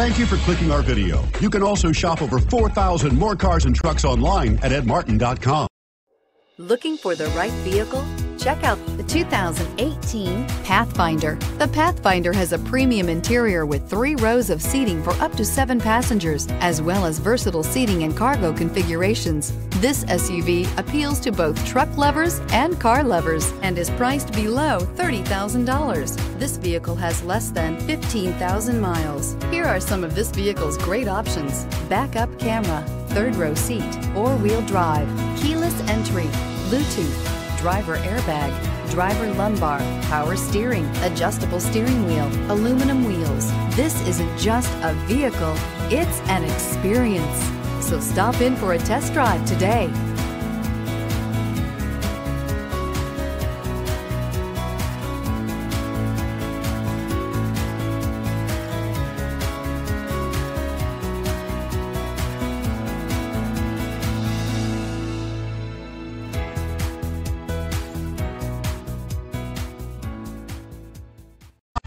Thank you for clicking our video. You can also shop over 4,000 more cars and trucks online at edmartin.com. Looking for the right vehicle? Check out the 2018 Pathfinder. The Pathfinder has a premium interior with three rows of seating for up to seven passengers, as well as versatile seating and cargo configurations. This SUV appeals to both truck lovers and car lovers and is priced below $30,000. This vehicle has less than 15,000 miles. Here are some of this vehicle's great options. Backup camera, third row seat, four-wheel drive, keyless entry, Bluetooth, driver airbag, driver lumbar, power steering, adjustable steering wheel, aluminum wheels. This isn't just a vehicle, it's an experience. So stop in for a test drive today.